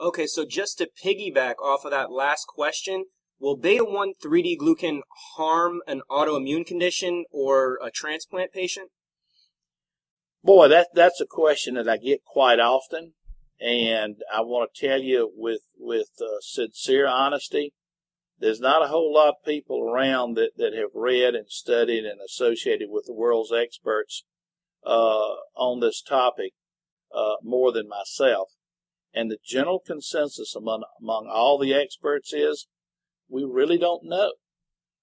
Okay, so just to piggyback off of that last question, will beta 1 3D glucan harm an autoimmune condition or a transplant patient? Boy, that that's a question that I get quite often, and I want to tell you with with uh, sincere honesty, there's not a whole lot of people around that, that have read and studied and associated with the world's experts uh, on this topic uh, more than myself. And the general consensus among among all the experts is we really don't know.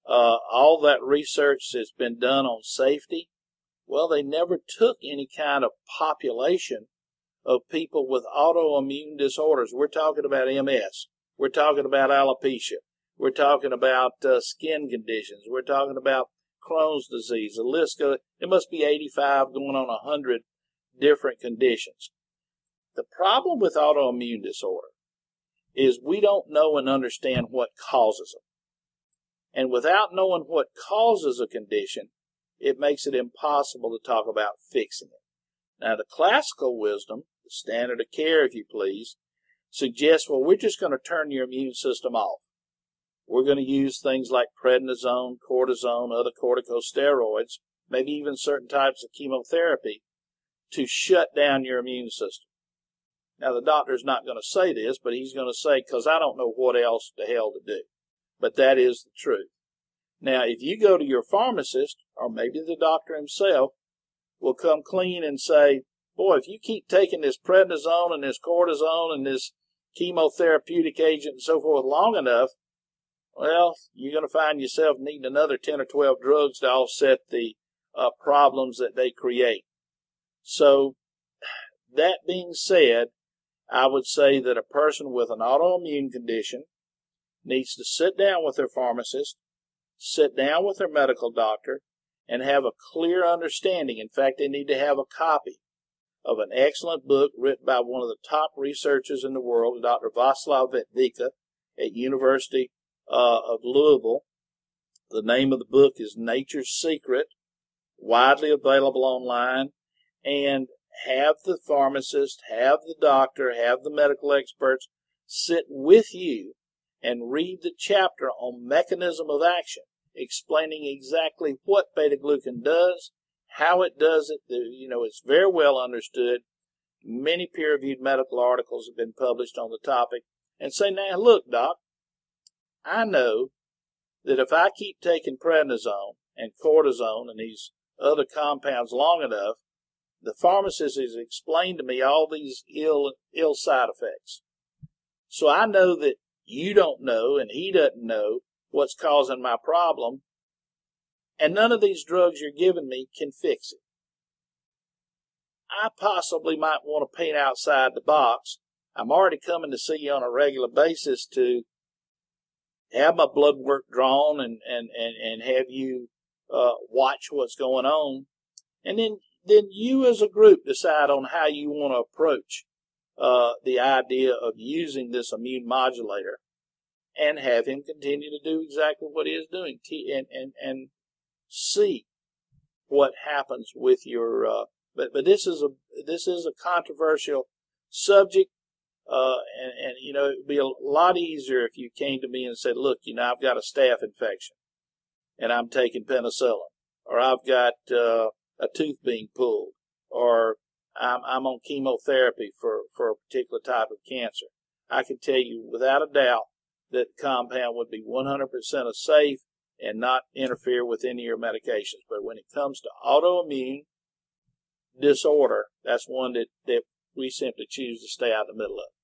Uh, all that research that's been done on safety, well, they never took any kind of population of people with autoimmune disorders. We're talking about MS. We're talking about alopecia. We're talking about uh, skin conditions. We're talking about Crohn's disease. The list goes, it must be 85 going on 100 different conditions. The problem with autoimmune disorder is we don't know and understand what causes them. And without knowing what causes a condition, it makes it impossible to talk about fixing it. Now, the classical wisdom, the standard of care, if you please, suggests, well, we're just going to turn your immune system off. We're going to use things like prednisone, cortisone, other corticosteroids, maybe even certain types of chemotherapy to shut down your immune system. Now, the doctor's not going to say this, but he's going to say, because I don't know what else the hell to do. But that is the truth. Now, if you go to your pharmacist, or maybe the doctor himself, will come clean and say, boy, if you keep taking this prednisone and this cortisone and this chemotherapeutic agent and so forth long enough, well, you're going to find yourself needing another 10 or 12 drugs to offset the uh, problems that they create. So, that being said, I would say that a person with an autoimmune condition needs to sit down with their pharmacist, sit down with their medical doctor, and have a clear understanding. In fact, they need to have a copy of an excellent book written by one of the top researchers in the world, Dr. Vaclav Vetvicka at University uh, of Louisville. The name of the book is Nature's Secret, widely available online, and have the pharmacist, have the doctor, have the medical experts sit with you and read the chapter on mechanism of action, explaining exactly what beta glucan does, how it does it. You know, it's very well understood. Many peer reviewed medical articles have been published on the topic and say, now look, doc, I know that if I keep taking prednisone and cortisone and these other compounds long enough, the pharmacist has explained to me all these ill ill side effects. So I know that you don't know and he doesn't know what's causing my problem, and none of these drugs you're giving me can fix it. I possibly might want to paint outside the box. I'm already coming to see you on a regular basis to have my blood work drawn and, and, and, and have you uh, watch what's going on. And then then you as a group decide on how you want to approach uh, the idea of using this immune modulator and have him continue to do exactly what he is doing and, and, and see what happens with your, uh, but, but this is a, this is a controversial subject. Uh, and, and, you know, it would be a lot easier if you came to me and said, look, you know, I've got a staph infection and I'm taking penicillin or I've got, uh, a tooth being pulled, or I'm, I'm on chemotherapy for, for a particular type of cancer, I can tell you without a doubt that the compound would be 100% safe and not interfere with any of your medications. But when it comes to autoimmune disorder, that's one that, that we simply choose to stay out of the middle of.